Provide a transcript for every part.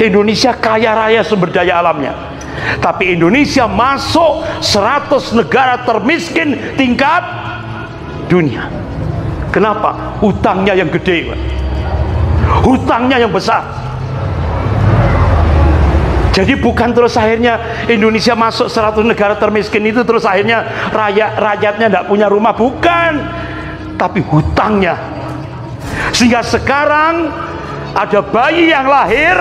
Indonesia kaya raya sumber daya alamnya. Tapi Indonesia masuk 100 negara termiskin tingkat dunia. Kenapa? Hutangnya yang gede. Hutangnya yang besar. Jadi bukan terus akhirnya Indonesia masuk 100 negara termiskin itu terus akhirnya rakyat rakyatnya tidak punya rumah bukan, tapi hutangnya. Sehingga sekarang ada bayi yang lahir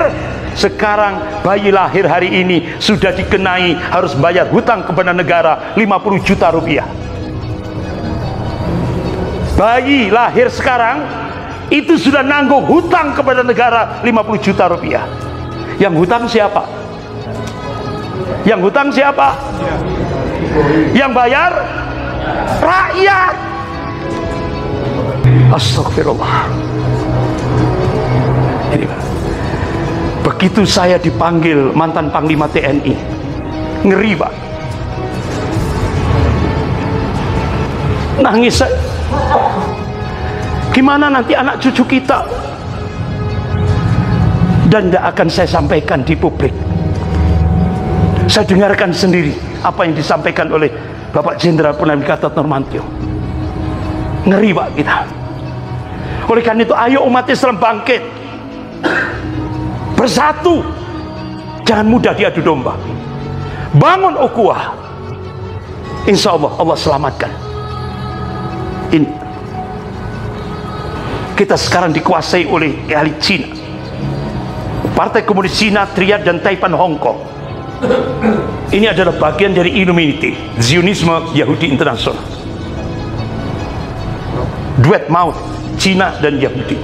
sekarang bayi lahir hari ini sudah dikenai harus bayar hutang kepada negara 50 juta rupiah bayi lahir sekarang itu sudah nanggung hutang kepada negara 50 juta rupiah yang hutang siapa? yang hutang siapa? yang bayar? rakyat astagfirullah ini begitu saya dipanggil mantan panglima TNI ngeri pak. Nangis saya. Gimana nanti anak cucu kita? Dan tidak akan saya sampaikan di publik. Saya dengarkan sendiri apa yang disampaikan oleh Bapak Jenderal Purnawirawan Gatot Nurmantio. Ngeri pak kita. Oleh karena itu ayo umat Islam bangkit bersatu. Jangan mudah diadu domba. Bangun ukuah. Insya Allah Allah selamatkan. Ini kita sekarang dikuasai oleh elit Cina. Partai Komunis Cina, Triad dan Taipan Hong Kong. Ini adalah bagian dari Illuminati Zionisme Yahudi Internasional. Duet maut Cina dan Yahudi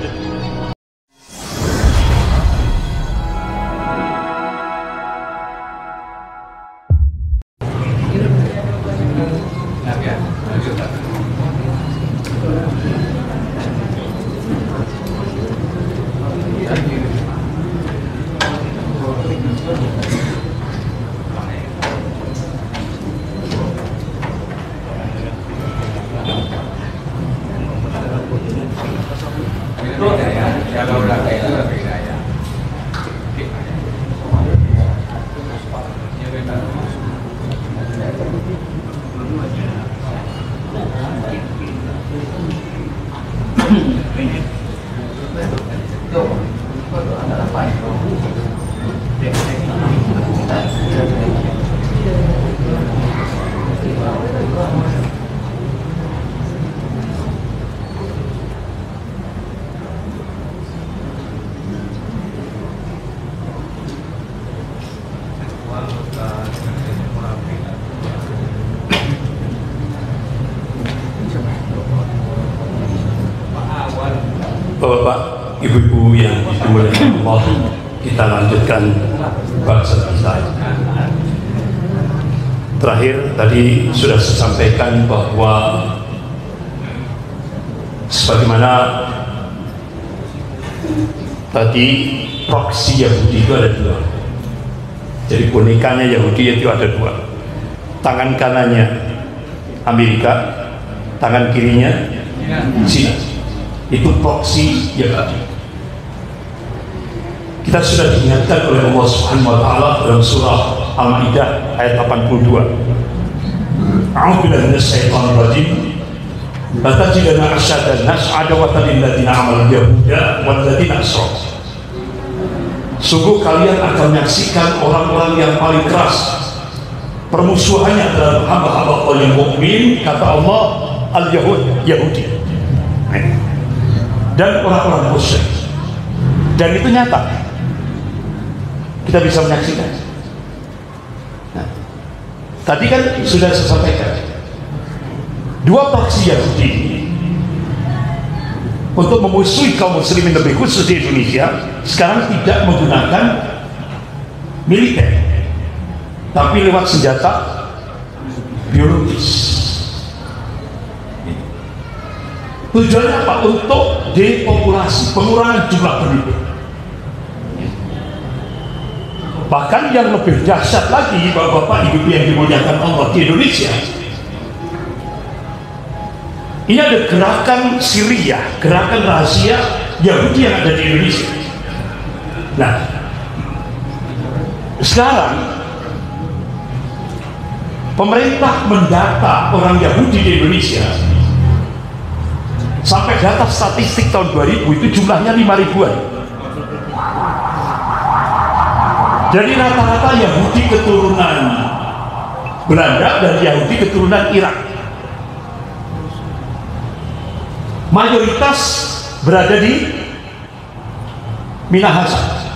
Terakhir tadi sudah saya sampaikan bahwa sebagaimana tadi proksi Yahudi itu ada dua. Jadi bonekanya Yahudi itu ada dua. Tangan kanannya Amerika, tangan kirinya Cina itu proksi Yahudi. Kita sudah diingatkan oleh Allah Subhanahu wa taala dalam surah Al-Maidah ayat 82. A'udzu billahi minasyaitonir rajim. La asyaddan nas adawatan lil ladzina amalu yahuda wal ladzina asyraku. Sungguh kalian akan menyaksikan orang-orang yang paling keras permusuhannya terhadap hamba-hamba Allah yang mukmin kata Allah al-Yahud Yahudi dan orang-orang musyrik dan itu nyata kita bisa menyaksikan tadi kan sudah saya sampaikan. Dua faksi Yahudi untuk memusuhi kaum muslimin lebih khusus di Indonesia sekarang tidak menggunakan militer tapi lewat senjata biologis. Tujuannya apa? untuk depopulasi pengurangan jumlah penduduk bahkan yang lebih dahsyat lagi bapak-bapak ibu yang dimuliakan Allah di Indonesia. Ini ada gerakan Syria gerakan rahasia Yahudi yang ada di Indonesia. Nah sekarang pemerintah mendata orang Yahudi di Indonesia sampai data statistik tahun 2000 itu jumlahnya 5 ribuan jadi rata-rata Yahudi keturunan Belanda dan Yahudi keturunan Irak. Mayoritas berada di Minahasa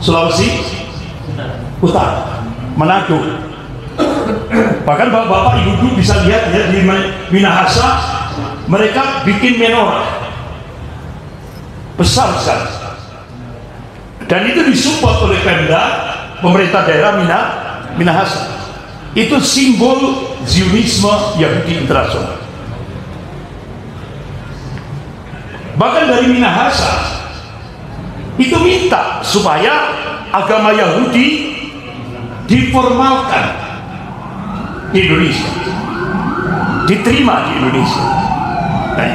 Sulawesi Utara Manado. Bahkan bapak-bapak ibu-ibu bisa lihat ya di Minahasa mereka bikin menorah. Besar sekali dan itu disupport oleh Pemda pemerintah daerah Mina Minahasa. Itu simbol Zionisme Yahudi internasional. Bahkan dari Minahasa itu minta supaya agama Yahudi diformalkan di Indonesia. Diterima di Indonesia. Nah,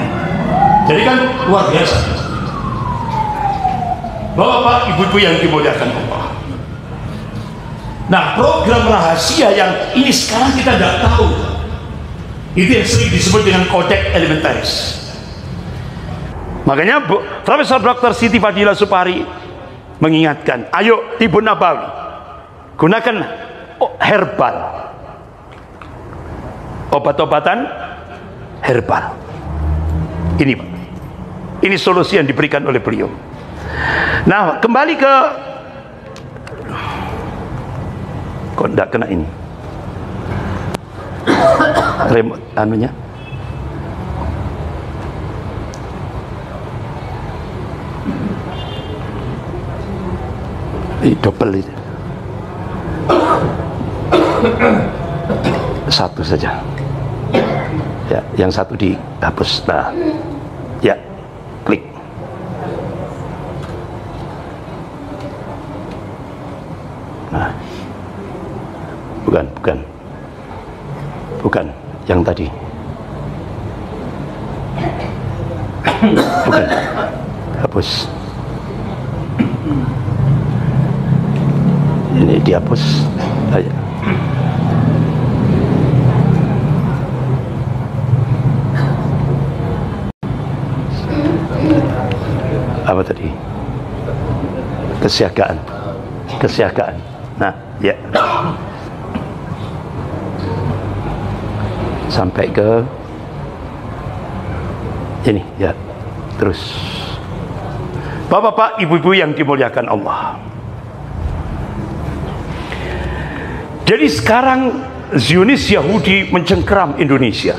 jadi kan luar biasa. Bapak-bapak, ibu-ibu yang dimuliakan Allah. Nah, program rahasia yang ini sekarang kita tidak tahu. Itu yang sering disebut dengan kodek elementaris. Makanya Profesor Dr. Siti Fadila Supari mengingatkan, ayo Tibun Nabawi, gunakan herbal. Obat-obatan herbal. Ini Pak. Ini solusi yang diberikan oleh beliau. Nah, kembali ke kok tidak kena ini? Remote anunya? Ini double itu satu saja. Ya yang satu dihapus. Nah. Ya klik nah bukan bukan. Bukan yang tadi. Bukan. Hapus. Ini dihapus. Aja apa tadi? Kesiagaan. Kesiagaan. Nah ya sampai ke ini ya terus Bapak-bapak, ibu-ibu yang dimuliakan Allah. Jadi sekarang Zionis Yahudi mencengkeram Indonesia.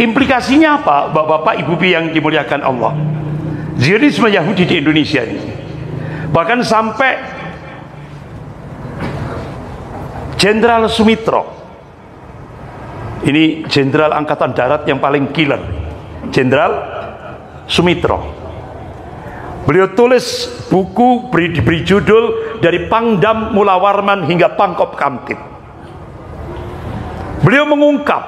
Implikasinya apa, Bapak-bapak, ibu-ibu yang dimuliakan Allah? Zionisme Yahudi di Indonesia ini bahkan sampai Jenderal Sumitro ini Jenderal Angkatan Darat yang paling killer Jenderal Sumitro beliau tulis buku beri, diberi judul dari Pangdam Mula Warman hingga Pangkop Kamtip beliau mengungkap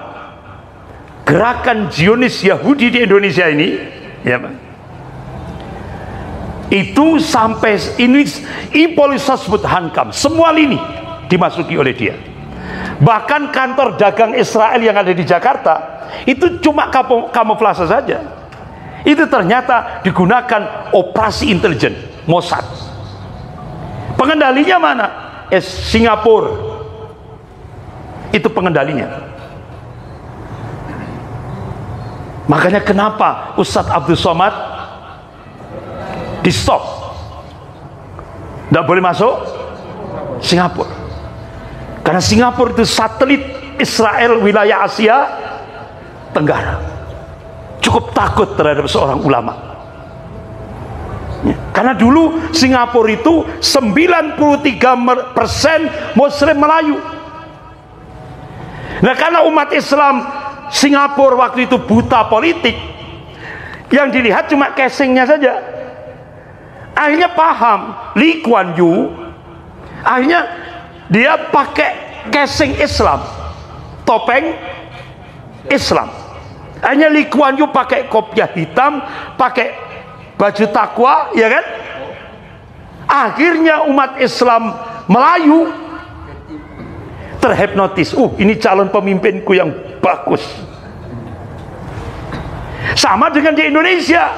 gerakan Zionis Yahudi di Indonesia ini ya itu sampai ini Ipolisasbut Hankam semua lini dimasuki oleh dia bahkan kantor dagang Israel yang ada di Jakarta itu cuma kamuflase saja. Itu ternyata digunakan operasi intelijen Mossad. Pengendalinya mana? Eh, Singapura. Itu pengendalinya. Makanya kenapa Ustadz Abdul Somad di stop tidak boleh masuk Singapura karena Singapura itu satelit Israel wilayah Asia Tenggara. Cukup takut terhadap seorang ulama. Ya. karena dulu Singapura itu 93% Muslim Melayu. Nah karena umat Islam Singapura waktu itu buta politik yang dilihat cuma casingnya saja. Akhirnya paham Lee Kuan Yew. Akhirnya dia pakai casing Islam. Topeng Islam. Akhirnya Lee Kuan pakai kopiah hitam pakai baju takwa ya kan? Akhirnya umat Islam Melayu terhipnotis. Uh ini calon pemimpinku yang bagus. Sama dengan di Indonesia.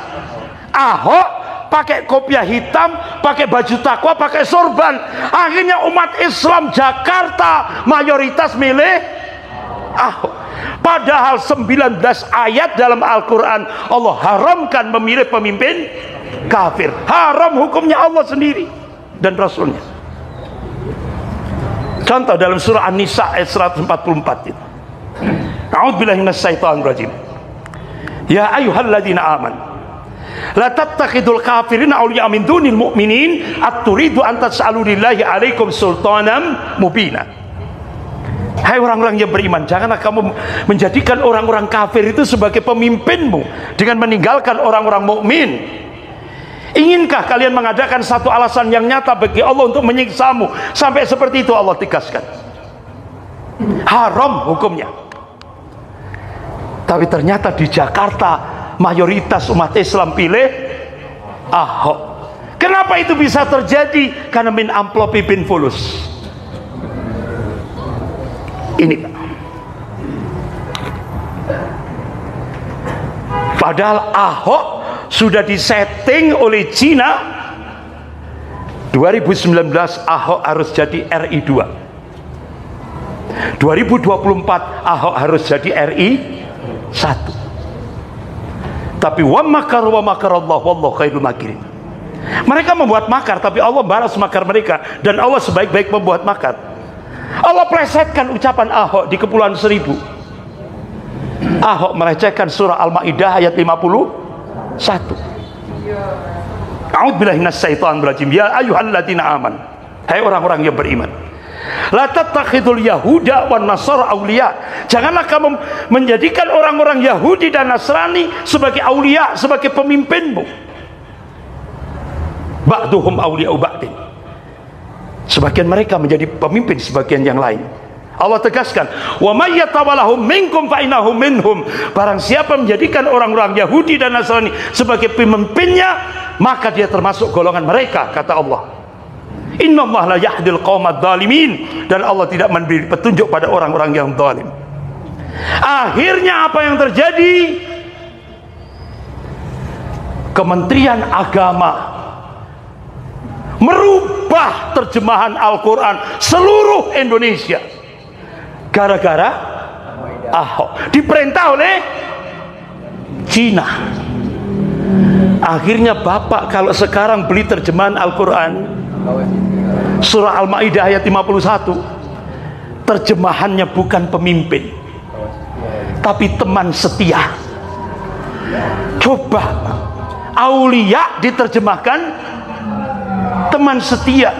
Ahok pakai kopiah hitam, pakai baju takwa, pakai sorban. Akhirnya umat Islam Jakarta mayoritas milih Ahok. Padahal 19 ayat dalam Al-Quran Allah haramkan memilih pemimpin kafir. Haram hukumnya Allah sendiri dan Rasulnya. Contoh dalam surah An-Nisa ayat 144 itu. A'udzubillahi minasyaitonir rajim. Ya ayyuhalladzina amanu la tattakhidul kafirin awliya min dunil mu'minin at-turidu an alaikum sultanan mubina Hai orang-orang yang beriman, janganlah kamu menjadikan orang-orang kafir itu sebagai pemimpinmu dengan meninggalkan orang-orang mukmin. Inginkah kalian mengadakan satu alasan yang nyata bagi Allah untuk menyiksamu? Sampai seperti itu Allah tegaskan. Haram hukumnya. Tapi ternyata di Jakarta mayoritas umat Islam pilih Ahok. Kenapa itu bisa terjadi? Karena min amplopi bin fulus. Ini Padahal Ahok sudah disetting oleh Cina 2019 Ahok harus jadi RI 2 2024 Ahok harus jadi RI 1 tapi wa makar wa makar Allah wallahu khairul makirin. Mereka membuat makar tapi Allah balas makar mereka. Dan Allah sebaik-baik membuat makar. Allah plesetkan ucapan Ahok di Kepulauan Seribu. Ahok melecehkan surah Al-Maidah ayat 51 A'udzubillahi minasyaitonir rajim ya ayyuhalladzina aman. Hai orang-orang yang beriman La tattakhidul Yahuda wan Nasara aulia. Janganlah kamu menjadikan orang-orang Yahudi dan Nasrani sebagai aulia, sebagai pemimpinmu. Ba'duhum aulia ba'din. Sebagian mereka menjadi pemimpin sebagian yang lain. Allah tegaskan, "Wa may yatawallahum minkum fa innahum minhum." Barang siapa menjadikan orang-orang Yahudi dan Nasrani sebagai pemimpinnya, maka dia termasuk golongan mereka, kata Allah. Inna la yahdil qawmad zalimin dan Allah tidak memberi petunjuk pada orang-orang yang zalim. Akhirnya apa yang terjadi? Kementerian Agama merubah terjemahan Al-Quran seluruh Indonesia gara-gara Ahok diperintah oleh Cina akhirnya Bapak kalau sekarang beli terjemahan Al-Quran Surah Al-Maidah ayat 51 terjemahannya bukan pemimpin tapi teman setia. Coba aulia diterjemahkan teman setia.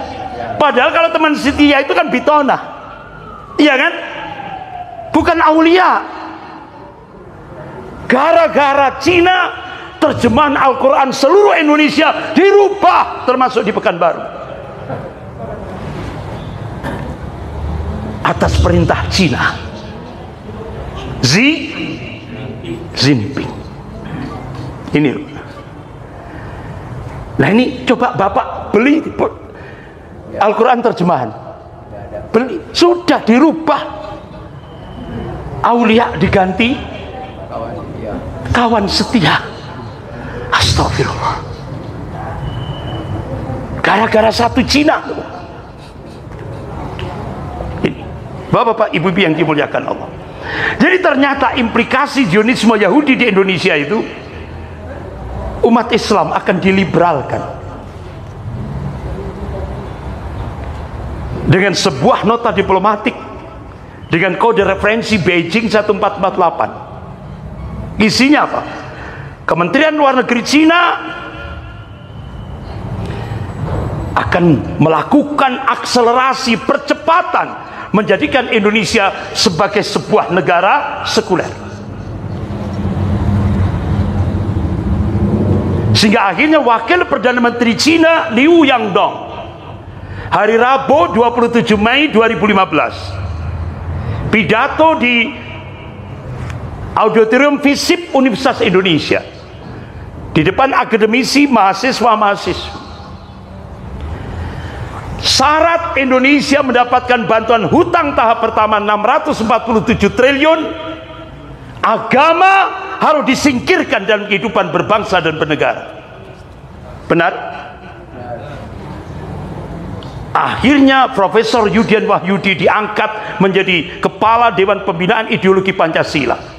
Padahal kalau teman setia itu kan bitona iya kan? Bukan aulia. Gara-gara Cina terjemahan Al-Quran seluruh Indonesia dirubah termasuk di Pekanbaru. Atas perintah Cina. Xi Jinping. Ini. Nah ini coba bapak beli Al-Quran terjemahan. Beli sudah dirubah. Aulia diganti. Kawan setia Astagfirullah gara-gara satu Cina Bapak-bapak, ibu-ibu yang dimuliakan Allah. Jadi ternyata implikasi Zionisme Yahudi di Indonesia itu umat Islam akan diliberalkan. Dengan sebuah nota diplomatik dengan kode referensi Beijing 1448. Isinya apa? Kementerian Luar Negeri Cina akan melakukan akselerasi percepatan menjadikan Indonesia sebagai sebuah negara sekuler. Sehingga akhirnya wakil Perdana Menteri Cina Liu Yangdong hari Rabu 27 Mei 2015 pidato di auditorium FISIP Universitas Indonesia di depan akademisi mahasiswa-mahasiswa syarat Indonesia mendapatkan bantuan hutang tahap pertama 647 triliun. Agama harus disingkirkan dalam kehidupan berbangsa dan bernegara. Benar? akhirnya Profesor Yudian Wahyudi diangkat menjadi kepala Dewan Pembinaan Ideologi Pancasila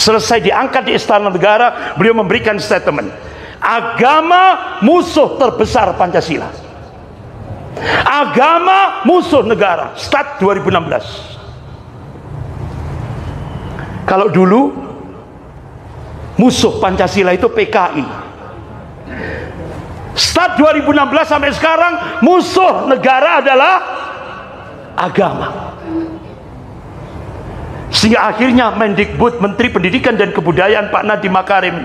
selesai diangkat di Istana Negara beliau memberikan statement. Agama musuh terbesar Pancasila. Agama musuh negara start 2016 kalau dulu musuh Pancasila itu PKI start 2016 sampai sekarang musuh negara adalah agama sehingga akhirnya Mendikbud Menteri Pendidikan dan Kebudayaan Pak Nadiem Makarim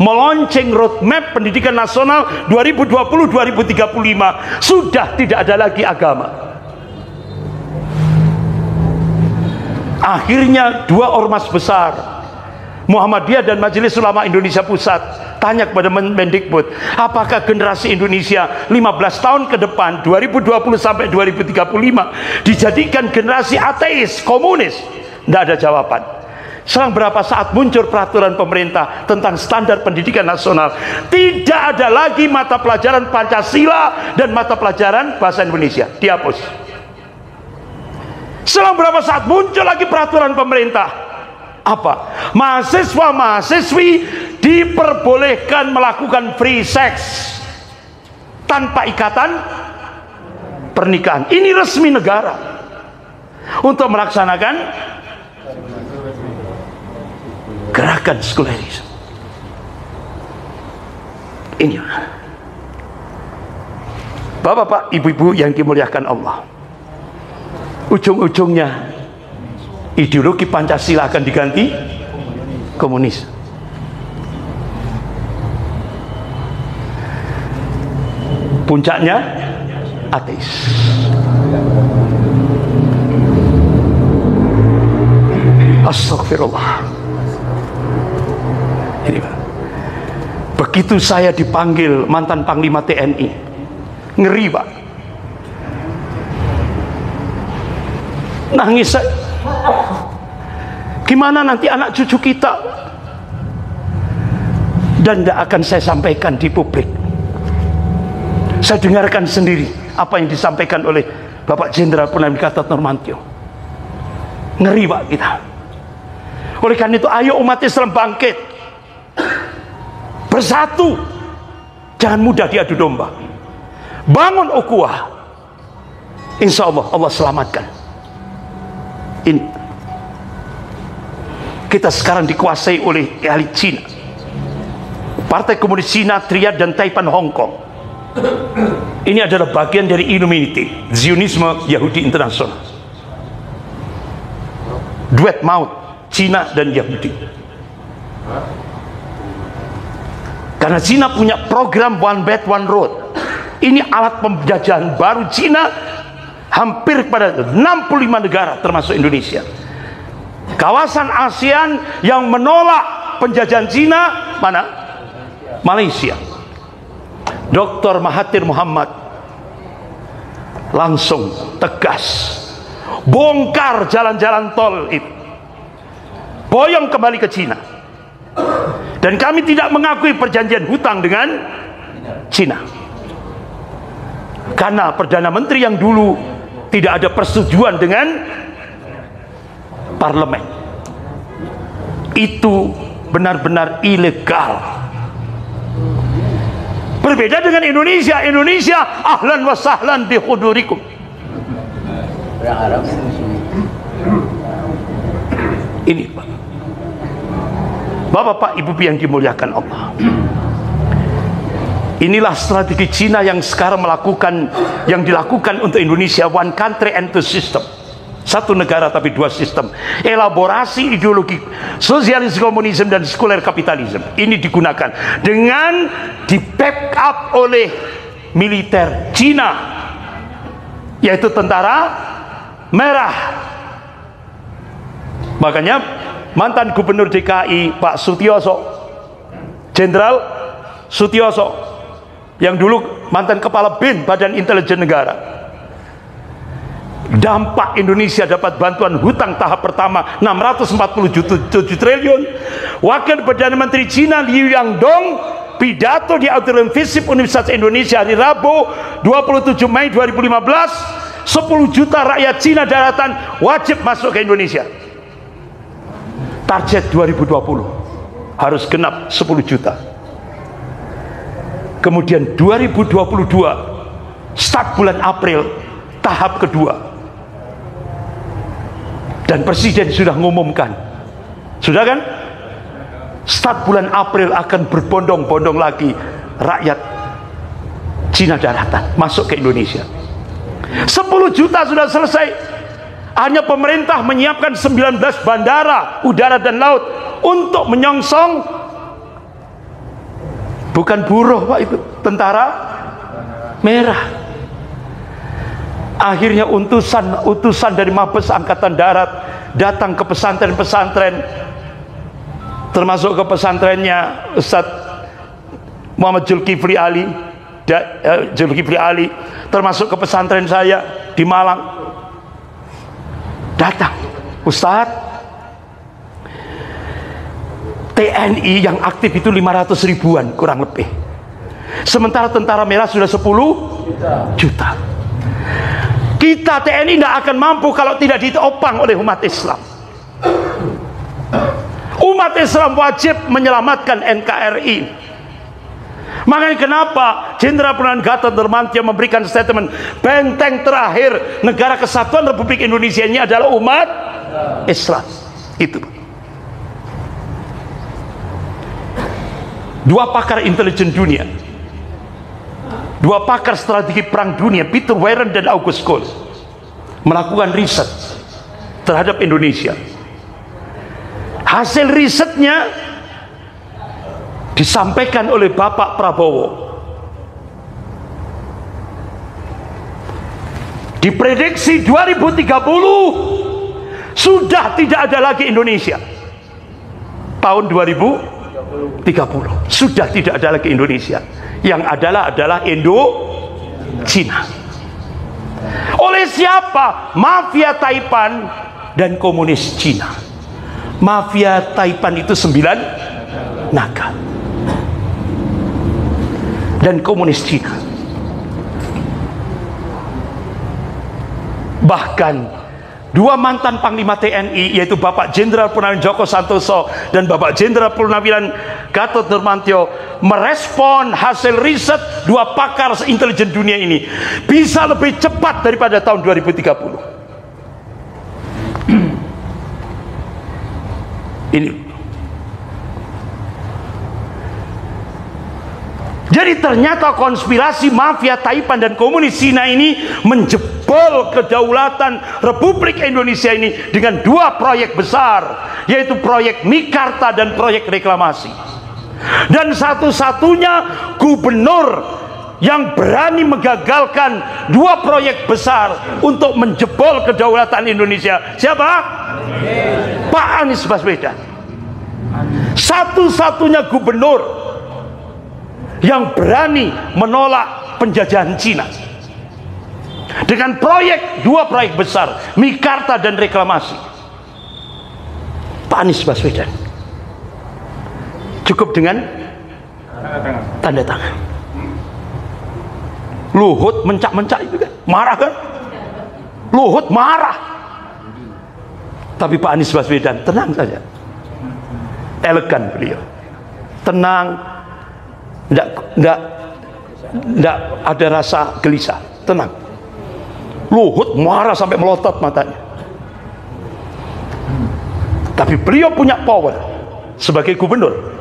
melonceng roadmap pendidikan nasional 2020-2035 sudah tidak ada lagi agama. Akhirnya dua ormas besar Muhammadiyah dan Majelis Ulama Indonesia Pusat tanya kepada Mendikbud apakah generasi Indonesia 15 tahun ke depan 2020 sampai 2035 dijadikan generasi ateis komunis tidak ada jawaban Selang berapa saat muncul peraturan pemerintah tentang standar pendidikan nasional, tidak ada lagi mata pelajaran Pancasila dan mata pelajaran bahasa Indonesia, dihapus. Selang berapa saat muncul lagi peraturan pemerintah, apa? Mahasiswa-mahasiswi diperbolehkan melakukan free sex tanpa ikatan pernikahan. Ini resmi negara untuk melaksanakan gerakan sekularisme ini Bapak-bapak, ibu-ibu yang dimuliakan Allah. Ujung-ujungnya ideologi Pancasila akan diganti komunis. Puncaknya ateis. Astagfirullah ini Pak. Begitu saya dipanggil mantan Panglima TNI, ngeri Pak. Nangis saya. Gimana nanti anak cucu kita? Dan tidak akan saya sampaikan di publik. Saya dengarkan sendiri apa yang disampaikan oleh Bapak Jenderal Purnawirawan Gatot Nurmantio. Ngeri Pak kita. Oleh karena itu ayo umat Islam bangkit bersatu. Jangan mudah diadu domba. Bangun ukuah. Insya Allah Allah selamatkan. Ini kita sekarang dikuasai oleh elit Cina. Partai Komunis Cina, Triad dan Taipan Hong Kong. Ini adalah bagian dari Illuminati Zionisme Yahudi Internasional. Duet maut Cina dan Yahudi karena Cina punya program One Belt One Road. Ini alat penjajahan baru Cina hampir pada 65 negara termasuk Indonesia. Kawasan ASEAN yang menolak penjajahan Cina mana? Malaysia. Dr. Mahathir Muhammad langsung tegas bongkar jalan-jalan tol itu boyong kembali ke Cina dan kami tidak mengakui perjanjian hutang dengan Cina. Karena Perdana Menteri yang dulu tidak ada persetujuan dengan parlemen. Itu benar-benar ilegal. Berbeda dengan Indonesia. Indonesia ahlan wa sahlan bi khudurikum. Ini Pak. Bapak-bapak, ibu yang dimuliakan Allah. Inilah strategi Cina yang sekarang melakukan yang dilakukan untuk Indonesia one country and two system. Satu negara tapi dua sistem. Elaborasi ideologi sosialis komunisme dan sekuler kapitalisme ini digunakan dengan di backup oleh militer Cina yaitu tentara merah. Makanya mantan gubernur DKI Pak Sutioso. Jenderal Sutioso yang dulu mantan kepala BIN Badan Intelijen Negara. Dampak Indonesia dapat bantuan hutang tahap pertama 647 triliun. Wakil Perdana Menteri Cina Liu Yangdong pidato di auditorium FISIP Universitas Indonesia hari Rabu 27 Mei 2015 10 juta rakyat Cina daratan wajib masuk ke Indonesia target 2020 harus genap 10 juta. Kemudian 2022 start bulan April tahap kedua. Dan presiden sudah mengumumkan sudah kan? Start bulan April akan berbondong-bondong lagi rakyat Cina daratan masuk ke Indonesia. 10 juta sudah selesai hanya pemerintah menyiapkan 19 bandara udara dan laut untuk menyongsong. Bukan buruh Pak itu tentara. Merah. Akhirnya utusan utusan dari Mabes Angkatan Darat datang ke pesantren-pesantren termasuk ke pesantrennya Ustadz Muhammad Zulkifli Ali da, uh, Zulkifli Ali termasuk ke pesantren saya di Malang datang Ustadz TNI yang aktif itu 500 ribuan kurang lebih sementara tentara merah sudah 10 juta, juta. Kita TNI tidak akan mampu kalau tidak ditopang oleh umat Islam. Umat Islam wajib menyelamatkan NKRI. Makanya kenapa Jenderal Purnawirawan Gatot Nurmantio memberikan statement benteng terakhir negara kesatuan Republik Indonesia ini adalah umat Islam. Itu. Dua pakar intelijen dunia dua pakar strategi perang dunia Peter Warren dan August Cole melakukan riset terhadap Indonesia hasil risetnya disampaikan oleh Bapak Prabowo diprediksi 2030 sudah tidak ada lagi Indonesia. Tahun 2030 sudah tidak ada lagi Indonesia. Yang adalah adalah Indo Cina. Oleh siapa? Mafia Taipan dan komunis Cina. Mafia Taipan itu sembilan naga. Dan komunis Cina bahkan dua mantan Panglima TNI yaitu Bapak Jenderal Purnawirawan Joko Santoso dan Bapak Jenderal Purnawirawan Gatot Nurmantio merespon hasil riset dua pakar intelijen dunia ini bisa lebih cepat daripada tahun 2030 ini Jadi ternyata konspirasi mafia Taipan dan komunis Cina ini menjebol kedaulatan Republik Indonesia ini dengan dua proyek besar yaitu proyek Mikarta dan proyek reklamasi. Dan satu-satunya gubernur yang berani menggagalkan dua proyek besar untuk menjebol kedaulatan Indonesia. Siapa? Pak Anies Baswedan. Satu-satunya gubernur yang berani menolak penjajahan Cina. Dengan proyek dua proyek besar Mikarta dan reklamasi. Pak Anies Baswedan. Cukup dengan tanda tangan. Luhut mencak-mencak itu kan? Marah kan? Luhut marah. Tapi Pak Anies Baswedan tenang saja. Elegan beliau. Tenang tidak tidak tidak ada rasa gelisah. Tenang. Luhut marah sampai melotot matanya. Tapi beliau punya power sebagai gubernur.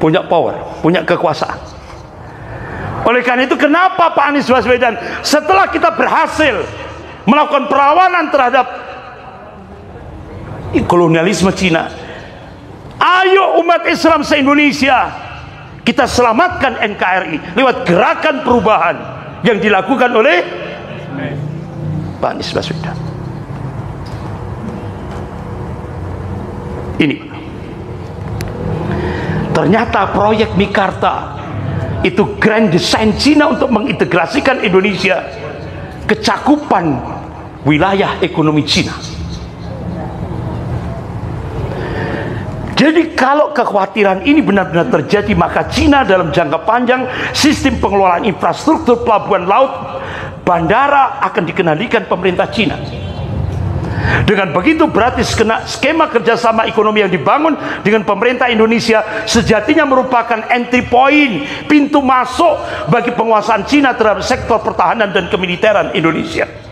Punya power punya kekuasaan. Oleh karena itu kenapa Pak Anies Baswedan setelah kita berhasil melakukan perlawanan terhadap kolonialisme Cina ayo umat Islam se-Indonesia kita selamatkan NKRI lewat gerakan perubahan yang dilakukan oleh Pak Anies Baswedan. Ini. Ternyata proyek Mikarta itu grand design Cina untuk mengintegrasikan Indonesia kecakupan wilayah ekonomi Cina Jadi kalau kekhawatiran ini benar-benar terjadi maka Cina dalam jangka panjang sistem pengelolaan infrastruktur pelabuhan laut bandara akan dikendalikan pemerintah Cina. Dengan begitu berarti skema kerjasama ekonomi yang dibangun dengan pemerintah Indonesia sejatinya merupakan entry point, pintu masuk bagi penguasaan Cina terhadap sektor pertahanan dan kemiliteran Indonesia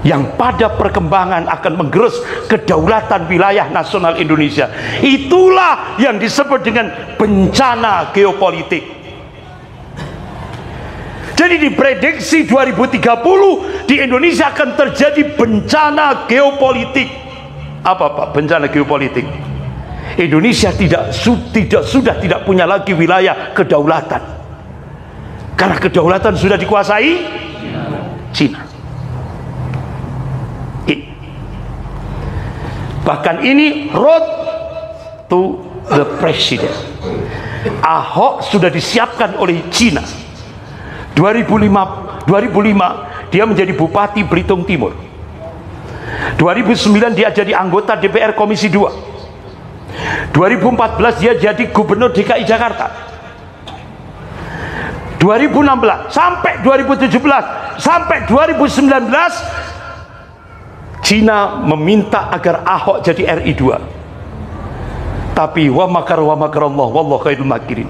yang pada perkembangan akan menggerus kedaulatan wilayah nasional Indonesia. Itulah yang disebut dengan bencana geopolitik. Jadi diprediksi 2030 di Indonesia akan terjadi bencana geopolitik. Apa Pak? Bencana geopolitik. Indonesia tidak tidak sudah tidak punya lagi wilayah kedaulatan. Karena kedaulatan sudah dikuasai Cina. Bahkan ini road to the president. Ahok sudah disiapkan oleh Cina. 2005, 2005 dia menjadi bupati Belitung Timur. 2009 dia jadi anggota DPR Komisi 2. 2014 dia jadi gubernur DKI Jakarta. 2016 sampai 2017 sampai 2019 Cina meminta agar Ahok jadi RI 2 tapi wa makar wa makar Allah wallahu khairul makirin.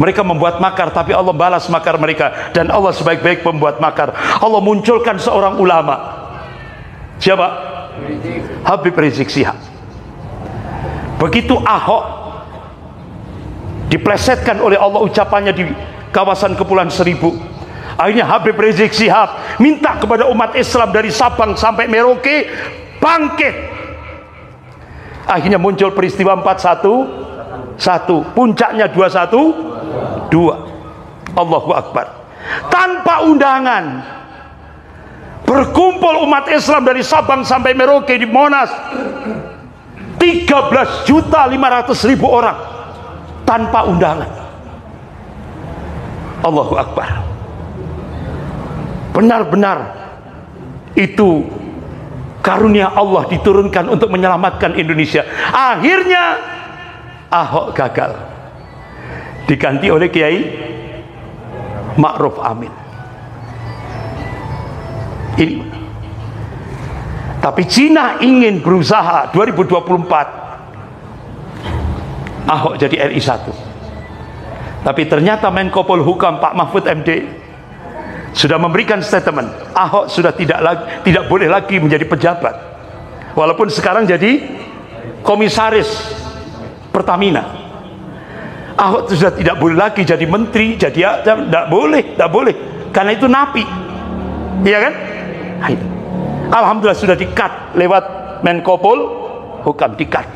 Mereka membuat makar tapi Allah balas makar mereka. Dan Allah sebaik-baik pembuat makar. Allah munculkan seorang ulama. Siapa? Habib Rizik Sihab begitu Ahok diplesetkan oleh Allah ucapannya di kawasan Kepulauan Seribu Akhirnya Habib Rizik Sihab minta kepada umat Islam dari Sabang sampai Merauke bangkit. Akhirnya muncul peristiwa 41 satu, puncaknya 21 dua. Allahu Akbar. Tanpa undangan berkumpul umat Islam dari Sabang sampai Merauke di Monas 13 juta 500 ribu orang tanpa undangan Allahu Akbar benar-benar itu karunia Allah diturunkan untuk menyelamatkan Indonesia. Akhirnya Ahok gagal. Diganti oleh Kiai Ma'ruf Amin. Ini tapi Cina ingin berusaha. 2024 Ahok jadi RI 1 tapi ternyata Menko Polhukam Pak Mahfud MD sudah memberikan statement Ahok sudah tidak lagi, tidak boleh lagi menjadi pejabat. Walaupun sekarang jadi komisaris Pertamina. Ahok sudah tidak boleh lagi jadi menteri jadi ya, tidak boleh tidak boleh. Karena itu napi. Iya kan? Alhamdulillah sudah dikat lewat Menkopol Hukam dikat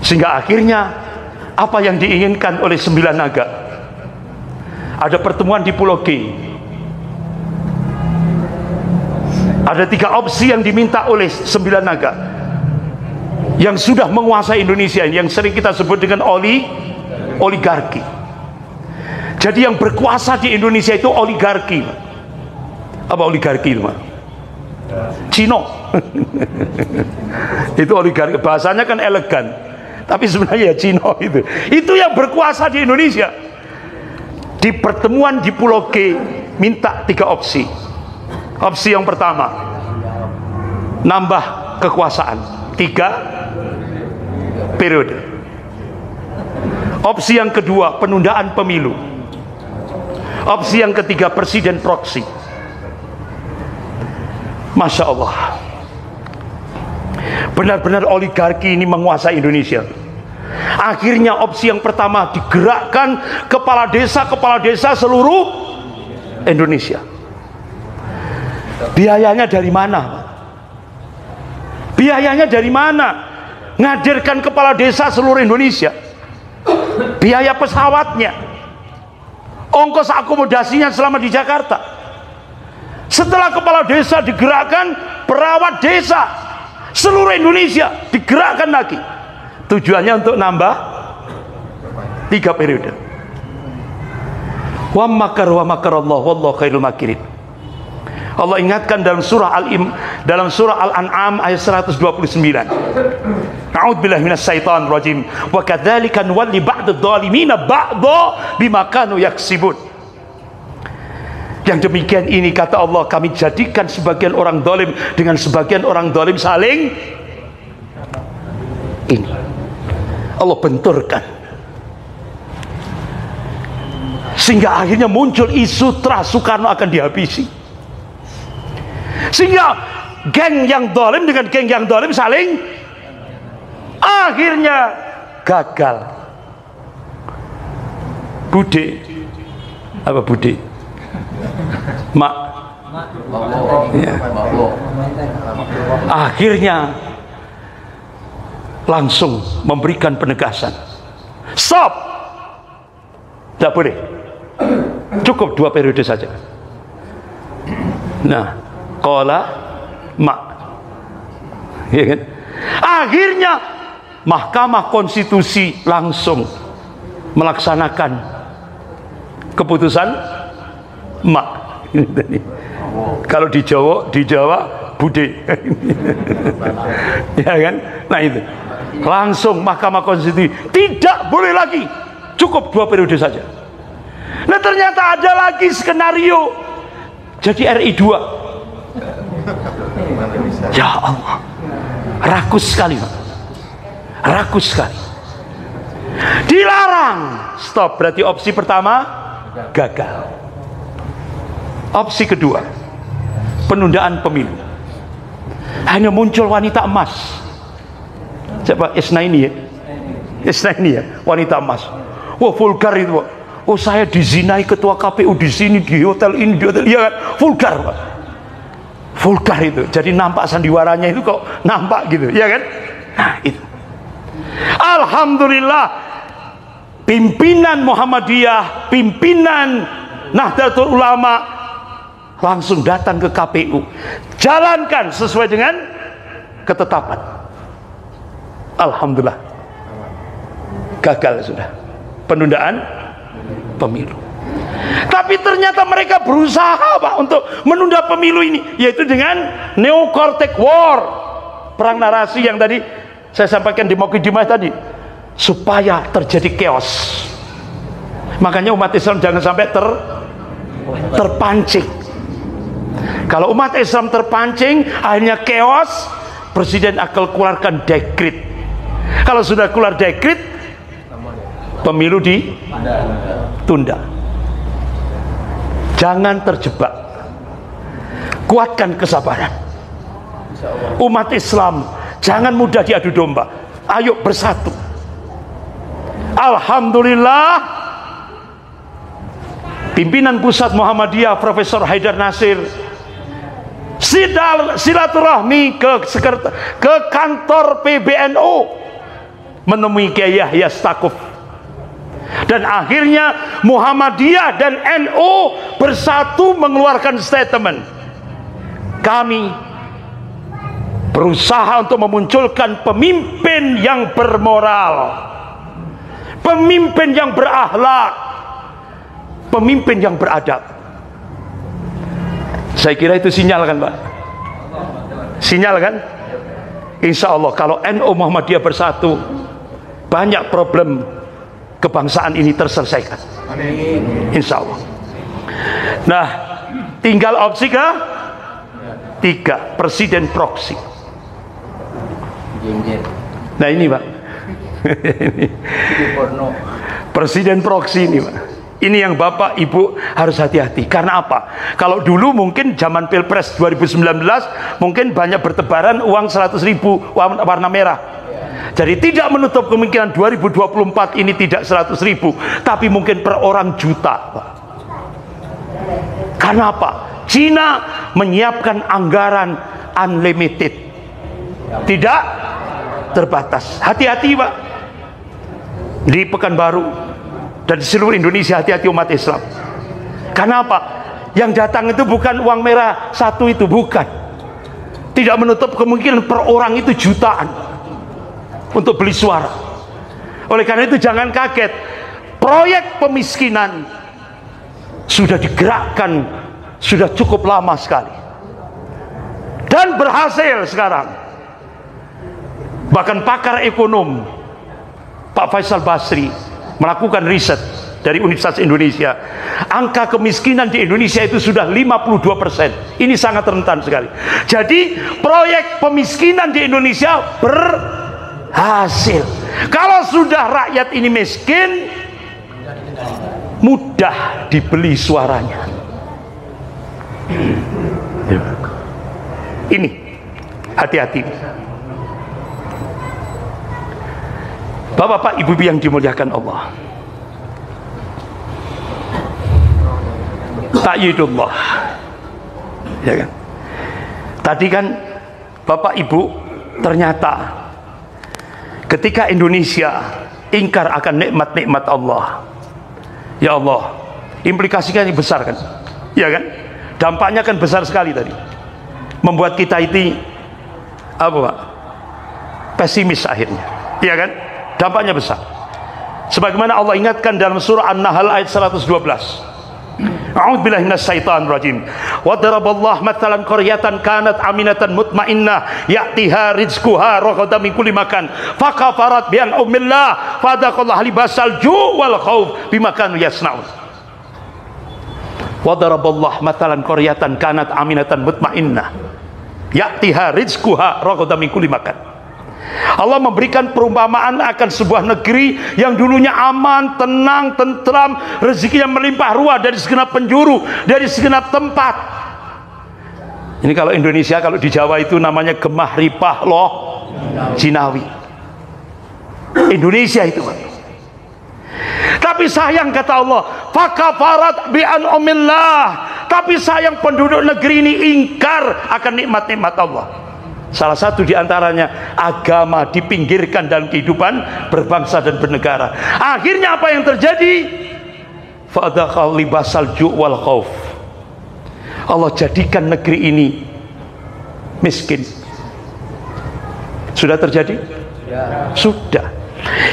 sehingga akhirnya apa yang diinginkan oleh sembilan naga ada pertemuan di Pulau G. Ada tiga opsi yang diminta oleh sembilan naga yang sudah menguasai Indonesia yang sering kita sebut dengan oli oligarki. Jadi yang berkuasa di Indonesia itu oligarki apa oligarki itu Cino. Itu oligarki. Bahasanya kan elegan tapi sebenarnya ya Cino itu. Itu yang berkuasa di Indonesia di pertemuan di Pulau G minta tiga opsi. Opsi yang pertama nambah kekuasaan. Tiga periode. Opsi yang kedua penundaan pemilu. Opsi yang ketiga presiden proksi Masya Allah. Benar-benar oligarki ini menguasai Indonesia Akhirnya opsi yang pertama digerakkan kepala desa-kepala desa seluruh Indonesia. Biayanya dari mana? Biayanya dari mana? Ngadirkan kepala desa seluruh Indonesia. Biaya pesawatnya. Ongkos akomodasinya selama di Jakarta. Setelah kepala desa digerakkan, perawat desa seluruh Indonesia digerakkan lagi tujuannya untuk nambah tiga periode. Wa makar wa makar Allah wallahu khairul makirin. Allah ingatkan dalam surah Al-Im dalam surah Al-An'am ayat 129 A'udzubillahi minas syaitonir rajim. Wa kadzalika nuwalli ba'd adh-dhalimina ba'dha bima kanu yaksibun. Yang demikian ini kata Allah kami jadikan sebagian orang dolim dengan sebagian orang dolim saling ini Allah benturkan. Sehingga akhirnya muncul isu terah Soekarno akan dihabisi. Sehingga geng yang dolim dengan geng yang dolim saling akhirnya gagal. Bude apa bude mak. Ya. akhirnya langsung memberikan penegasan. Stop! Tidak boleh. Cukup dua periode saja. Nah kola mak ya kan? Akhirnya Mahkamah Konstitusi langsung melaksanakan keputusan mak kalau di Jawa di Jawa bude ya kan? Nah itu langsung Mahkamah Konstitusi tidak boleh lagi cukup dua periode saja Nah ternyata ada lagi skenario jadi RI 2. Ya Allah. Rakus sekali. Rakus sekali. Dilarang. Stop. Berarti opsi pertama gagal. Opsi kedua penundaan pemilu. Hanya muncul wanita emas. Siapa? Isna ini ya? Isna ini ya, wanita emas. Wah vulgar itu, Pak. Oh saya dizinai ketua KPU di sini di hotel ini di hotel. Iya kan? Vulgar pak. Vulgar itu. Jadi nampak sandiwaranya itu kok nampak gitu ya kan? Nah itu. Alhamdulillah pimpinan Muhammadiyah pimpinan Nahdlatul Ulama langsung datang ke KPU jalankan sesuai dengan ketetapan Alhamdulillah gagal sudah penundaan pemilu. Tapi ternyata mereka berusaha Pak untuk menunda pemilu ini yaitu dengan neokortek war. Perang narasi yang tadi saya sampaikan di Mokidimah tadi supaya terjadi chaos. Makanya umat Islam jangan sampai ter terpancing. Kalau umat Islam terpancing akhirnya chaos, presiden akan keluarkan dekrit. Kalau sudah keluar dekrit, pemilu ditunda. Jangan terjebak. Kuatkan kesabaran. Umat Islam jangan mudah diadu domba. Ayo bersatu. Alhamdulillah. Pimpinan pusat Muhammadiyah Profesor Haidar Nasir. Sidal silaturahmi ke ke kantor PBNU menemui Kiai Yahya Stakuf. Dan akhirnya Muhammadiyah dan NU bersatu mengeluarkan statement. Kami berusaha untuk memunculkan pemimpin yang bermoral pemimpin yang berakhlak pemimpin yang beradab. Saya kira itu sinyal kan Pak? Sinyal kan? Insya Allah kalau NU Muhammadiyah bersatu banyak problem kebangsaan ini terselesaikan. Insya Allah. Nah, tinggal opsi ke tiga presiden proksi. Nah ini pak, presiden proksi ini pak. Ini yang bapak ibu harus hati-hati. Karena apa? Kalau dulu mungkin zaman pilpres 2019 mungkin banyak bertebaran uang 100 ribu warna merah jadi tidak menutup kemungkinan 2024 ini tidak 100 ribu, tapi mungkin per orang juta. Karena apa? Cina menyiapkan anggaran unlimited. Tidak terbatas. Hati-hati Pak. Di Pekanbaru dan seluruh Indonesia hati-hati umat Islam. Karena apa? Yang datang itu bukan uang merah satu itu, bukan. Tidak menutup kemungkinan per orang itu jutaan untuk beli suara. Oleh karena itu jangan kaget. proyek pemiskinan sudah digerakkan sudah cukup lama sekali. Dan berhasil sekarang. Bahkan pakar ekonom Pak Faisal Basri melakukan riset dari Universitas Indonesia. Angka kemiskinan di Indonesia itu sudah 52 persen. Ini sangat rentan sekali. Jadi proyek pemiskinan di Indonesia berhasil kalau sudah rakyat ini miskin mudah dibeli suaranya ini hati-hati Bapak-bapak, ibu-ibu yang dimuliakan Allah. Ta'yidullah. Ya kan? Tadi kan Bapak Ibu ternyata ketika Indonesia ingkar akan nikmat-nikmat Allah. Ya Allah, implikasinya ini besar kan? Ya kan? Dampaknya kan besar sekali tadi. Membuat kita ini apa Pak? Pesimis akhirnya. Ya kan? Dampaknya besar. Sebagaimana Allah ingatkan dalam surah An-Nahl ayat 112. A'udzu billahi minasyaitonir rajim. Wa daraballahu mathalan qaryatan kanat aminatan mutmainnah. Ya'tiha rizquha ragadan min kulli makan. Fakafarat bi an'amillah fadaqallahu libasal ju' wal khauf bima kanu yasnaun. Wa daraballahu mathalan qaryatan kanat aminatan mutmainnah. Ya'tiha rizquha ragadan min kulli makan Allah memberikan perumpamaan akan sebuah negeri yang dulunya aman, tenang, tentram, rezekinya melimpah ruah dari segenap penjuru, dari segenap tempat. Ini kalau Indonesia, kalau di Jawa itu namanya gemah ripah loh Cinawi. Indonesia itu. Tapi sayang kata Allah, fakafarat bi an'amillah. Tapi sayang penduduk negeri ini ingkar akan nikmat-nikmat Allah. Salah satu di antaranya agama dipinggirkan dalam kehidupan berbangsa dan bernegara. Akhirnya apa yang terjadi? Fadakal wal khauf. Allah jadikan negeri ini miskin. Sudah terjadi? Sudah.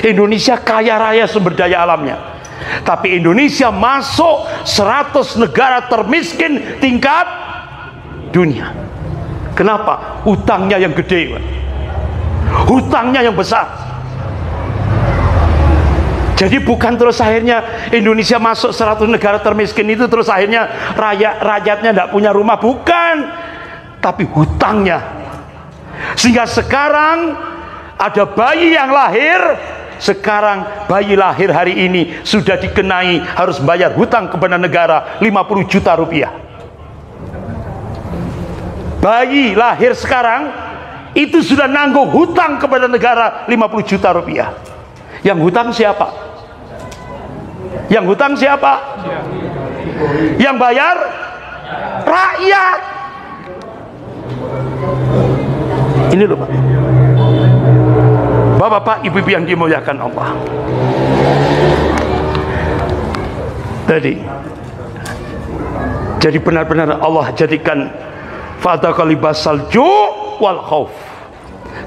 Indonesia kaya raya sumber daya alamnya. Tapi Indonesia masuk 100 negara termiskin tingkat dunia. Kenapa? Hutangnya yang gede, Pak. Hutangnya yang besar. Jadi bukan terus akhirnya Indonesia masuk 100 negara termiskin itu terus akhirnya rakyat rakyatnya tidak punya rumah bukan, tapi hutangnya. Sehingga sekarang ada bayi yang lahir sekarang bayi lahir hari ini sudah dikenai harus bayar hutang kepada negara 50 juta rupiah bayi lahir sekarang itu sudah nanggung hutang kepada negara 50 juta rupiah yang hutang siapa? yang hutang siapa? yang bayar? rakyat ini loh Pak Bapak-bapak, ibu-ibu yang dimuliakan Allah Tadi Jadi benar-benar Allah jadikan fadakalibasal ju' wal khauf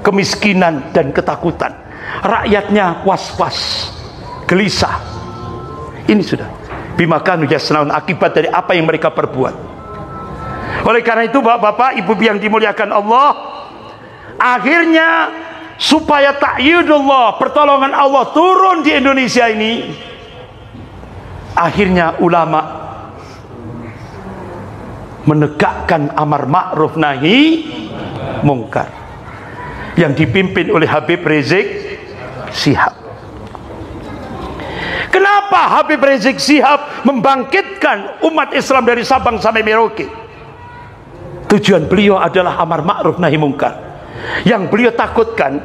kemiskinan dan ketakutan. Rakyatnya was-was gelisah. Ini sudah. Bimakan yasnaun akibat dari apa yang mereka perbuat. Oleh karena itu bapak-bapak ibu yang dimuliakan Allah akhirnya supaya ta'yidullah pertolongan Allah turun di Indonesia ini akhirnya ulama menegakkan amar ma'ruf nahi mungkar. Yang dipimpin oleh Habib Rizik Sihab kenapa Habib Rizik Sihab membangkitkan umat Islam dari Sabang sampai Merauke? Tujuan beliau adalah amar ma'ruf nahi mungkar. Yang beliau takutkan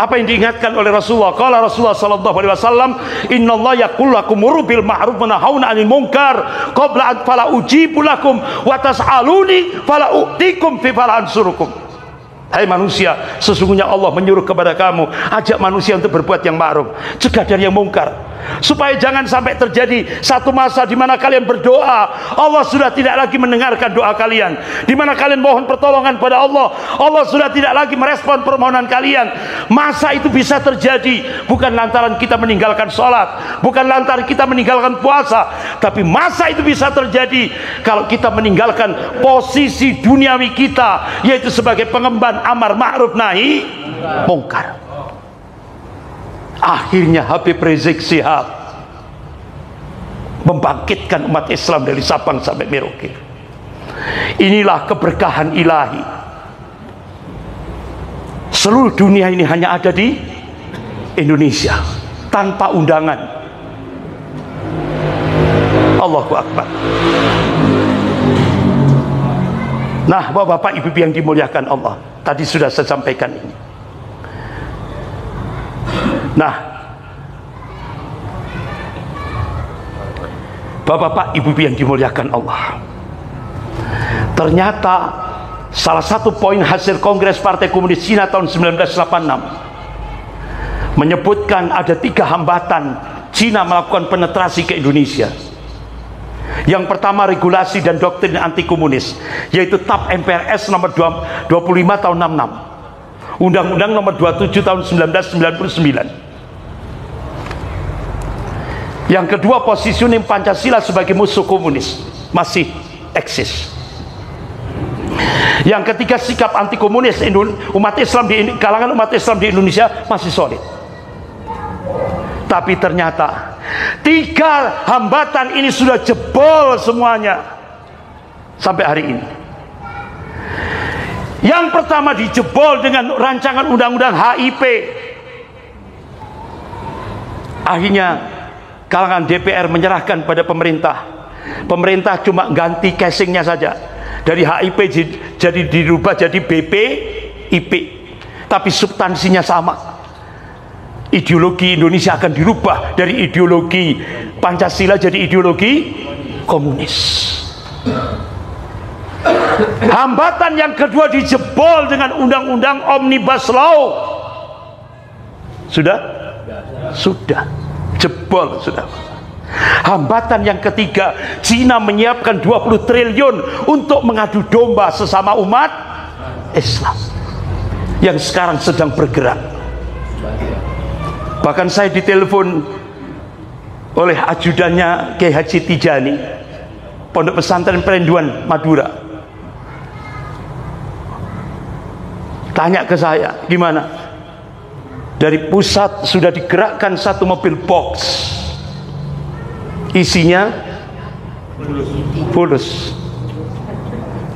apa yang diingatkan oleh Rasulullah? Kalau Rasulullah sallallahu alaihi wasallam innallaha yaqulu lakum bil ma'ruf wa nahawna 'anil munkar qabla an fala ujibu lakum wa tas'aluni fala u'tikum fi fala ansurukum Hai manusia, sesungguhnya Allah menyuruh kepada kamu, ajak manusia untuk berbuat yang ma'ruf, cegah dari yang mungkar. supaya jangan sampai terjadi satu masa di mana kalian berdoa Allah sudah tidak lagi mendengarkan doa kalian di mana kalian mohon pertolongan pada Allah Allah sudah tidak lagi merespon permohonan kalian masa itu bisa terjadi bukan lantaran kita meninggalkan sholat bukan lantaran kita meninggalkan puasa tapi masa itu bisa terjadi kalau kita meninggalkan posisi duniawi kita yaitu sebagai pengemban amar ma'ruf nahi mungkar. Akhirnya Habib Rizik Sihab membangkitkan umat Islam dari Sabang sampai Merauke. Inilah keberkahan ilahi. Seluruh dunia ini hanya ada di Indonesia tanpa undangan. Allahu Akbar. Nah bapak-bapak ibu yang dimuliakan Allah tadi sudah saya sampaikan ini Nah, Bapak-bapak, ibu-ibu yang dimuliakan Allah. Ternyata salah satu poin hasil Kongres Partai Komunis Cina tahun 1986 menyebutkan ada tiga hambatan Cina melakukan penetrasi ke Indonesia. Yang pertama regulasi dan doktrin anti komunis yaitu TAP MPRS nomor 25 tahun 66 Undang-Undang nomor 27 tahun 1999. Yang kedua positioning Pancasila sebagai musuh komunis masih eksis. Yang ketiga sikap anti komunis umat Islam di kalangan umat Islam di Indonesia masih solid. Tapi ternyata tiga hambatan ini sudah jebol semuanya sampai hari ini. Yang pertama dijebol dengan rancangan undang-undang HIP. Akhirnya kalangan DPR menyerahkan pada pemerintah. Pemerintah cuma ganti casingnya saja. Dari HIP jadi dirubah jadi BPIP. Tapi substansinya sama. Ideologi Indonesia akan dirubah dari ideologi Pancasila jadi ideologi komunis. Hambatan yang kedua dijebol dengan undang-undang Omnibus Law. Sudah? Sudah. Jebol sudah. Hambatan yang ketiga, Cina menyiapkan 20 triliun untuk mengadu domba sesama umat Islam yang sekarang sedang bergerak. Bahkan saya ditelepon oleh ajudannya Haji Tijani, Pondok Pesantren Perenduan Madura Tanya ke saya, gimana? Dari pusat sudah digerakkan satu mobil box. Isinya fulus.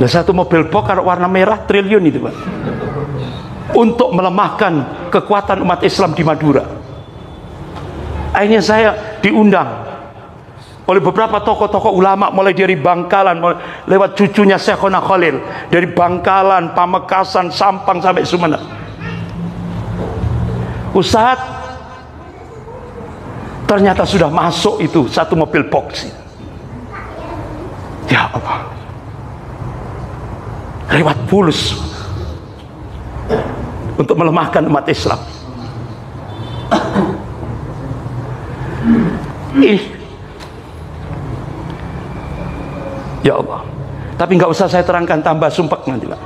Nah satu mobil box kalau warna merah triliun itu Pak. Untuk melemahkan kekuatan umat Islam di Madura. Akhirnya saya diundang oleh beberapa tokoh-tokoh ulama mulai dari Bangkalan mulai, lewat cucunya Syekhona Khalil dari Bangkalan, Pamekasan, Sampang sampai Sumeneb. Ustaz ternyata sudah masuk itu satu mobil box. Ya Allah. Lewat fulus untuk melemahkan umat Islam. Ini Ya Allah. Tapi nggak usah saya terangkan tambah sumpah nanti Pak.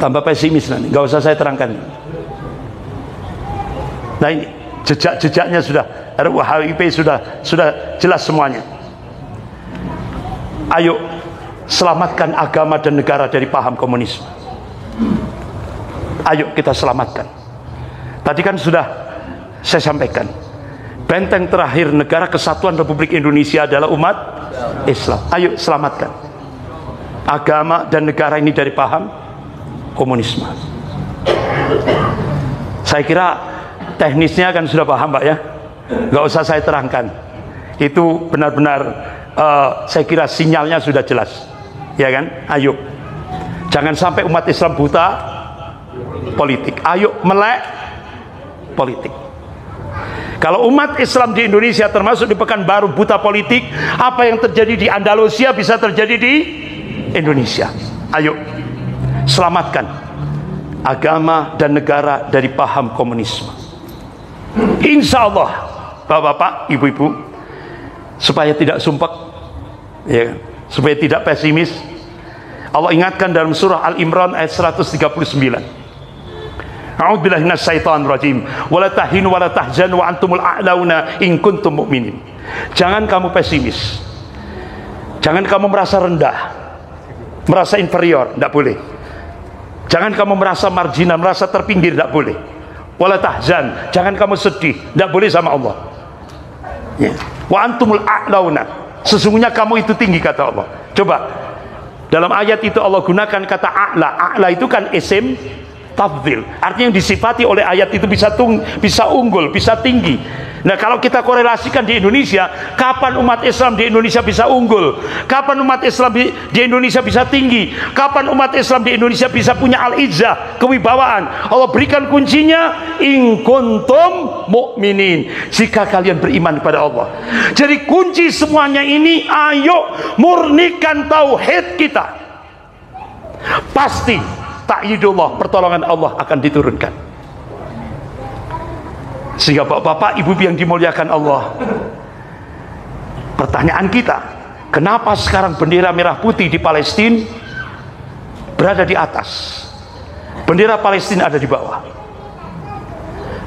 Tambah pesimis nanti. Nggak usah saya terangkan. Nah ini jejak-jejaknya sudah RUU HIP sudah sudah jelas semuanya. Ayo selamatkan agama dan negara dari paham komunisme. Ayo kita selamatkan. Tadi kan sudah saya sampaikan. Benteng terakhir negara kesatuan Republik Indonesia adalah umat Islam. Ayo selamatkan agama dan negara ini dari paham komunisme. Saya kira teknisnya kan sudah paham Pak ya. Gak usah saya terangkan. Itu benar-benar uh, saya kira sinyalnya sudah jelas. Ya kan? Ayo. Jangan sampai umat Islam buta politik. Ayo melek politik. Kalau umat Islam di Indonesia termasuk di Pekanbaru buta politik, apa yang terjadi di Andalusia bisa terjadi di Indonesia. Ayo, selamatkan agama dan negara dari paham komunisme. Insya Allah, Bapak-bapak, ibu-ibu, supaya tidak sumpah, ya, supaya tidak pesimis. Allah ingatkan dalam surah Al-Imran ayat 139. A'udzubillahi minasyaitonir rajim. Wala tahinu wala tahzanu wa antumul a'launa in kuntum mu'minin. Jangan kamu pesimis. Jangan kamu merasa rendah. Merasa inferior, tidak boleh. Jangan kamu merasa marginal, merasa terpinggir, tidak boleh. Wala tahzan, jangan kamu sedih, tidak boleh sama Allah. Ya. Wa antumul a'launa. Sesungguhnya kamu itu tinggi kata Allah. Coba dalam ayat itu Allah gunakan kata a'la. A'la itu kan isim tafdil. Artinya yang disifati oleh ayat itu bisa tung, bisa unggul, bisa tinggi. Nah, kalau kita korelasikan di Indonesia, kapan umat Islam di Indonesia bisa unggul? Kapan umat Islam di, Indonesia bisa tinggi? Kapan umat Islam di Indonesia bisa punya al-izzah, kewibawaan? Allah berikan kuncinya in kuntum mukminin. Jika kalian beriman kepada Allah. Jadi kunci semuanya ini ayo murnikan tauhid kita. Pasti ta'yidullah, pertolongan Allah akan diturunkan. Sehingga bapak-bapak, ibu yang dimuliakan Allah. Pertanyaan kita, kenapa sekarang bendera merah putih di Palestina berada di atas? Bendera Palestina ada di bawah.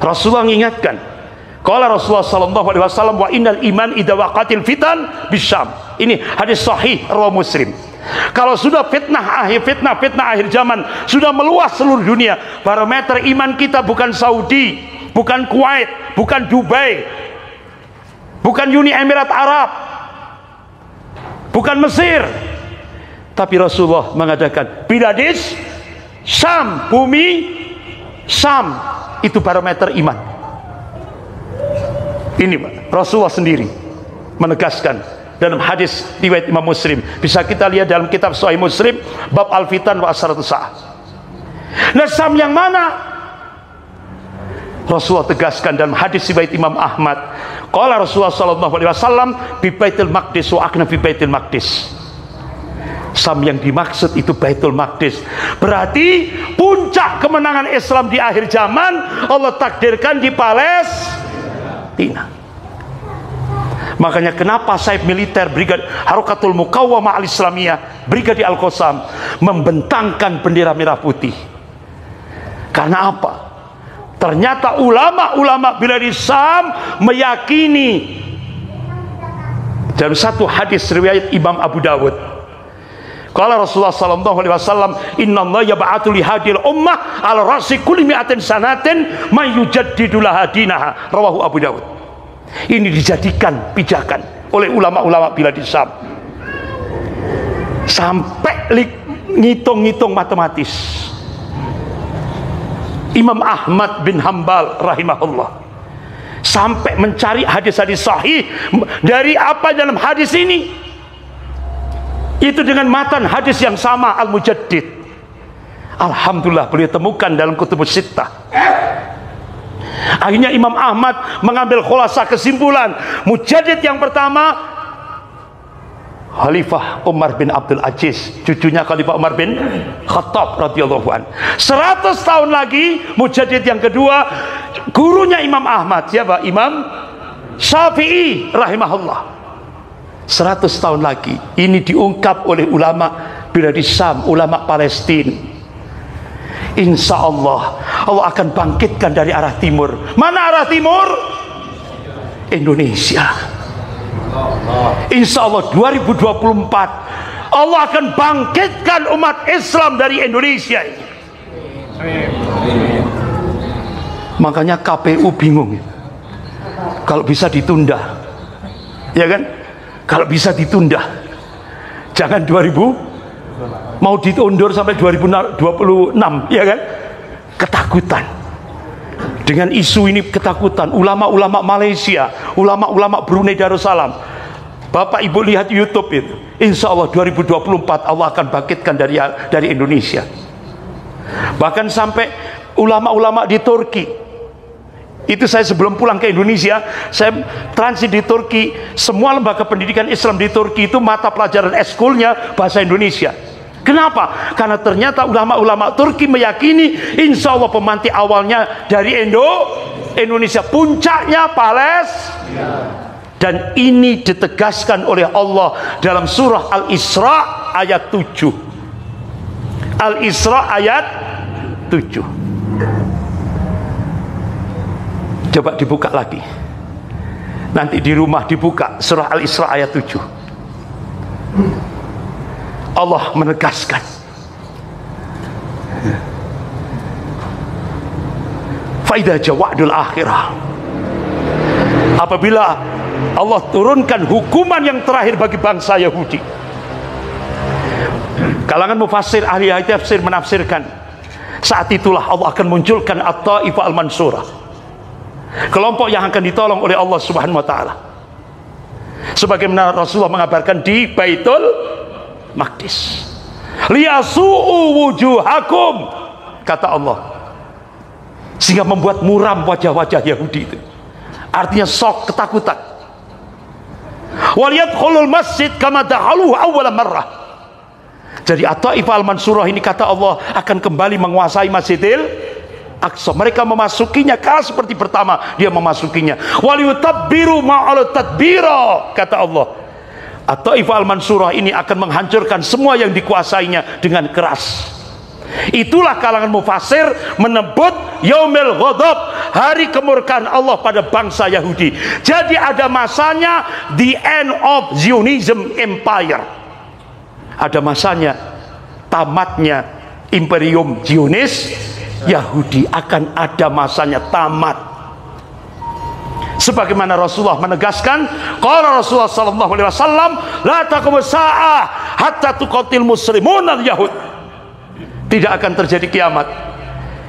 Rasulullah mengingatkan, kalau Rasulullah sallallahu alaihi wasallam wa innal iman idza waqatil fitan bisyam. Ini hadis sahih rawi Muslim. Kalau sudah fitnah akhir fitnah fitnah akhir zaman sudah meluas seluruh dunia, barometer iman kita bukan Saudi, bukan Kuwait, bukan Dubai, bukan Uni Emirat Arab, bukan Mesir, tapi Rasulullah mengadakan Biladis, Sam, bumi, Sam itu barometer iman. Ini Rasulullah sendiri menegaskan dalam hadis riwayat Imam Muslim. Bisa kita lihat dalam kitab Sahih Muslim bab Al-Fitan wa Asratu Sa'ah. Nah, Sam yang mana? Rasulullah tegaskan dalam hadis riwayat Imam Ahmad. Qala Rasulullah sallallahu alaihi wasallam bi Baitul Maqdis wa akna fi Baitul Maqdis. Sam yang dimaksud itu Baitul Maqdis. Berarti puncak kemenangan Islam di akhir zaman Allah takdirkan di Palestina. Makanya kenapa Saif militer Brigade Harokatul Mukawamah al-Islamiyah Brigade Al-Qasam membentangkan bendera merah putih. Karena apa? Ternyata ulama-ulama bila di Sam meyakini dalam satu hadis riwayat Imam Abu Dawud Kala Rasulullah sallallahu alaihi wasallam, "Inna Allah yab'atu li hadil ummah ala ra'si kulli mi'atin sanatin may yujaddidu dinaha." Rawahu Abu Dawud. Ini dijadikan pijakan oleh ulama-ulama bila di Sam. Sampai ngitung-ngitung matematis. Imam Ahmad bin Hambal rahimahullah sampai mencari hadis-hadis sahih dari apa dalam hadis ini itu dengan matan hadis yang sama Al-Mujaddid Alhamdulillah beliau temukan dalam kutubus sittah akhirnya Imam Ahmad mengambil khulasa kesimpulan. Mujaddid yang pertama Khalifah Umar bin Abdul Aziz cucunya Khalifah Umar bin Khattab radhiyallahu an. 100 tahun lagi Mujaddid yang kedua gurunya Imam Ahmad siapa? Imam Syafi'i rahimahullah. 100 tahun lagi ini diungkap oleh ulama bila di Sam ulama Palestina Insya Allah Allah akan bangkitkan dari arah timur. Mana arah timur? Indonesia. Insya Allah 2024 Allah akan bangkitkan umat Islam dari Indonesia ini. Makanya KPU bingung kalau bisa ditunda ya kan? Kalau bisa ditunda jangan 2000 mau diundur sampai 2026 ya kan? Ketakutan. Dengan isu ini ketakutan. Ulama-ulama Malaysia ulama-ulama Brunei Darussalam. Bapak Ibu lihat YouTube itu. Insya Allah 2024 Allah akan bangkitkan dari dari Indonesia. Bahkan sampai ulama-ulama di Turki. Itu saya sebelum pulang ke Indonesia, saya transit di Turki. Semua lembaga pendidikan Islam di Turki itu mata pelajaran eskulnya bahasa Indonesia. Kenapa? Karena ternyata ulama-ulama Turki meyakini insya Allah pemanti awalnya dari Indo Indonesia puncaknya Pales. Dan ini ditegaskan oleh Allah dalam surah Al-Isra ayat 7 Al-Isra ayat 7 coba dibuka lagi. Nanti di rumah dibuka surah Al-Isra ayat 7 Allah menegaskan. Faidah jawadul akhirah. Apabila Allah turunkan hukuman yang terakhir bagi bangsa Yahudi. Kalangan mufassir ahli tafsir menafsirkan saat itulah Allah akan munculkan at-taifah al-mansurah. Kelompok yang akan ditolong oleh Allah subhanahu wa ta'ala. Sebagaimana Rasulullah mengabarkan di Baitul Maqdis liyasu'u wujuhakum kata Allah. Sehingga membuat muram wajah-wajah Yahudi itu. Artinya sok ketakutan. Waliyadkhulul masjid kama dahaluhu awwala marrah. Jadi At-Taifah Al-Mansurah ini kata Allah akan kembali menguasai Masjidil Aqsa. Mereka memasukinya kala seperti pertama dia memasukinya. Waliyutabbiru ma'al tadbira kata Allah At-Taifah Al-Mansurah ini akan menghancurkan semua yang dikuasainya dengan keras Itulah kalangan mufasir menebut Yaumil Ghadab, hari kemurkaan Allah pada bangsa Yahudi. Jadi ada masanya the end of Zionism Empire. Ada masanya tamatnya Imperium Zionis Yahudi akan ada masanya tamat. Sebagaimana Rasulullah menegaskan, qala Rasulullah sallallahu alaihi wasallam, la taqum sa'ah hatta tuqatil muslimun al-yahud tidak akan terjadi kiamat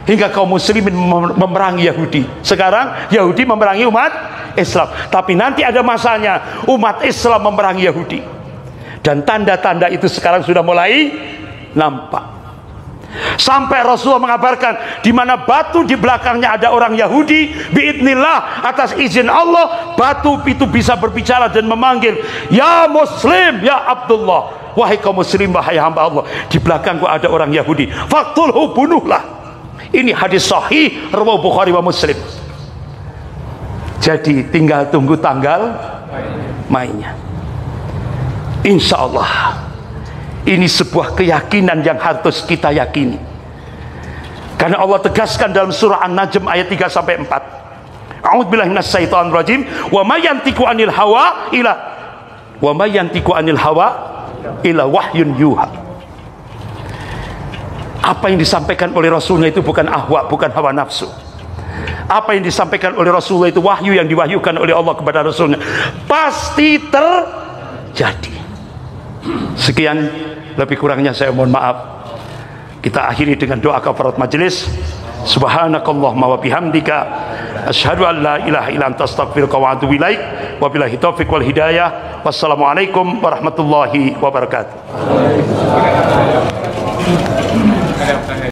hingga kaum muslimin memerangi Yahudi. Sekarang Yahudi memerangi umat Islam. Tapi nanti ada masanya umat Islam memerangi Yahudi. Dan tanda-tanda itu sekarang sudah mulai nampak sampai Rasulullah mengabarkan di mana batu di belakangnya ada orang Yahudi biidnillah atas izin Allah batu itu bisa berbicara dan memanggil ya muslim ya Abdullah. Wahai kaum muslim wahai hamba Allah di belakangku ada orang Yahudi. Faktulhu bunuhlah. Ini hadis sahih rawahu Bukhari wa Muslim. Jadi tinggal tunggu tanggal mainnya. Insya Allah ini sebuah keyakinan yang harus kita yakini. Karena Allah tegaskan dalam surah An-Najm ayat 3 sampai 4 A'udzubillahi minasyaitonir rajim. Wa may anil hawa ila wa may anil hawa ila wahyun yuha. Apa yang disampaikan oleh Rasulnya itu bukan ahwa, bukan hawa nafsu. Apa yang disampaikan oleh Rasulullah itu wahyu yang diwahyukan oleh Allah kepada Rasulnya. Pasti terjadi. Sekian lebih kurangnya saya mohon maaf. Kita akhiri dengan doa kafarat majelis subhanakallahumma wa bihamdika asyhadu an la ilaha illa anta astaghfiruka wa atubu ilaik. Wabillahi taufiq wal hidayah. Wassalamualaikum warahmatullahi wabarakatuh